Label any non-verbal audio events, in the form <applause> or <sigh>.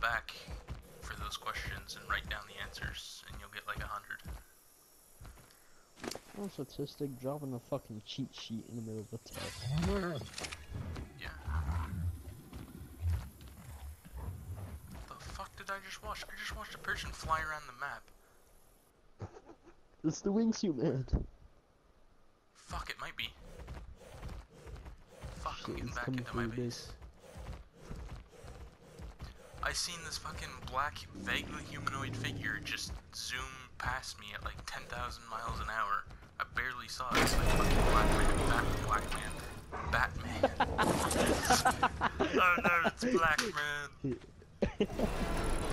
back for those questions and write down the answers, and you'll get like a hundred. Oh, statistic dropping a fucking cheat sheet in the middle of the test. Yeah. The fuck did I just watch? I just watched a person fly around the map. It's the wingsuit man. Fuck, it might be. Fuck, I'm Shit, getting back into my your base. I seen this fucking black, vaguely humanoid figure just zoom past me at like 10,000 miles an hour. I barely saw it. It's like fucking Black Man, Bat, Black Man, Batman. <laughs> <laughs> oh no, it's Black Man. <laughs>